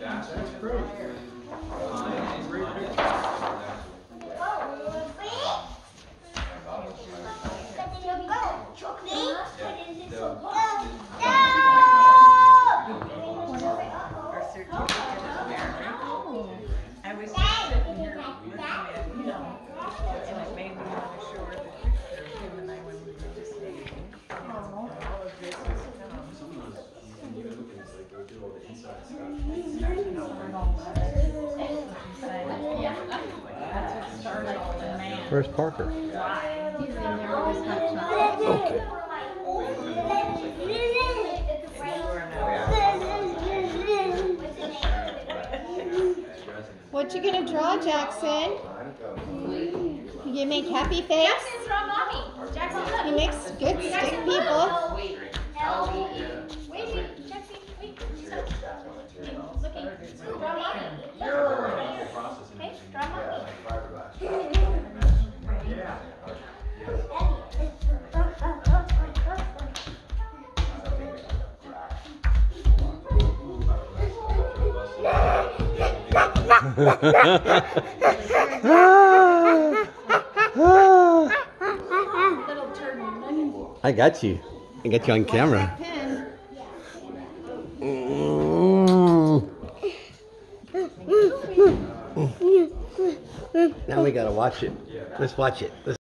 That's great. Where's Parker? Okay. What you gonna draw, Jackson? You make happy face? Jackson's draw mommy. Jackson, look. He makes good stick people. I got you. I got you on camera. Now we gotta watch it. Let's watch it. Let's